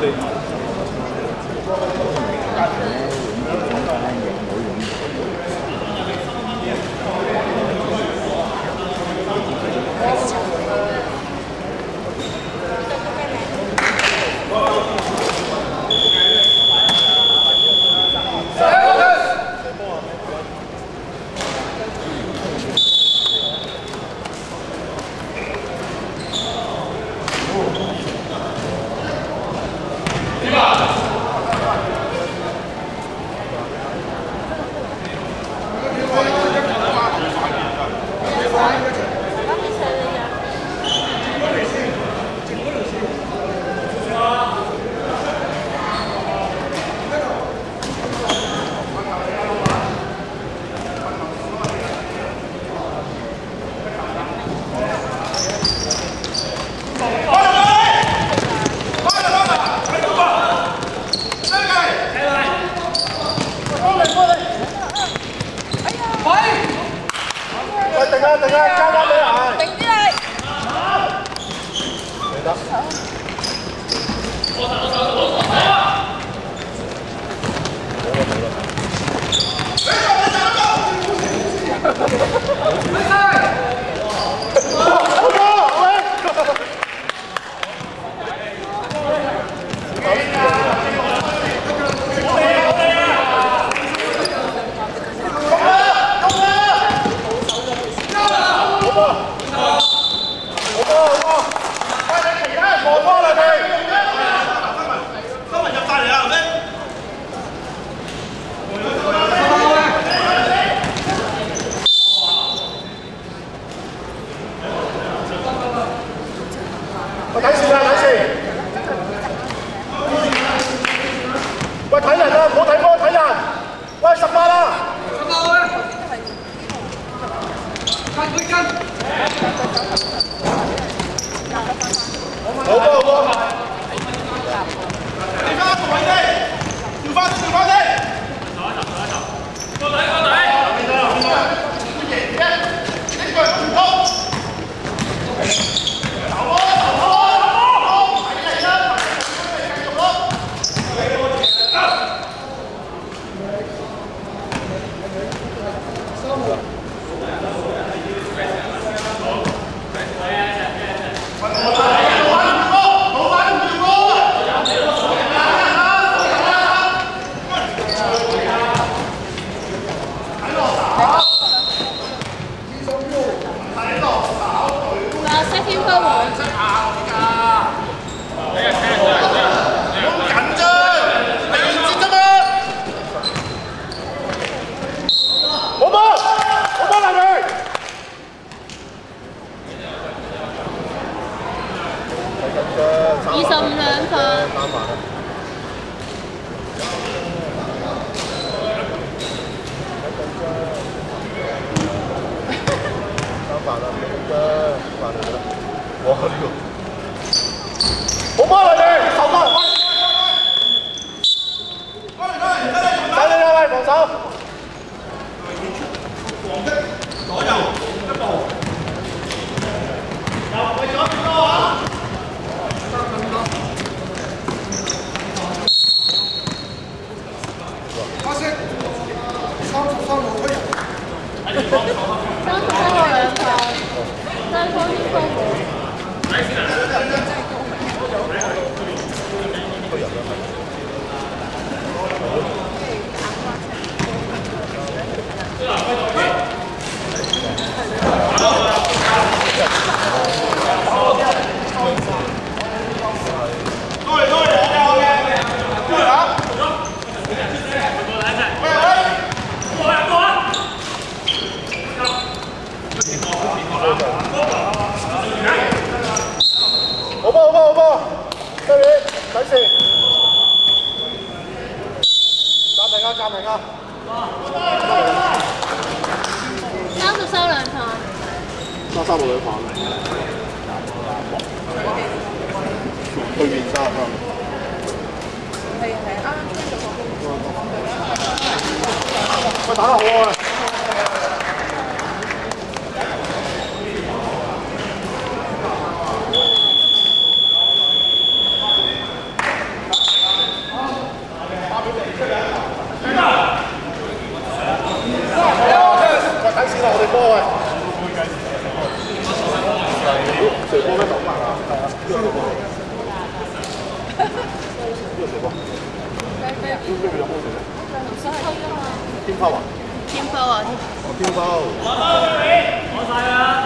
对 đánh xì ra đánh xì quay thấy lần không thấy vô thấy lần quay sập ba ra Đúng rồi, đúng rồi. Đi vào, đi vào đi. Đi vào, đi vào đi. 幸亏我三十三号人才在重庆客服三三六兩板，對面三三。係係，啱啱追到個。快打得好啊！好，八分鐘。啊？啊！我包。我包你，我晒啦。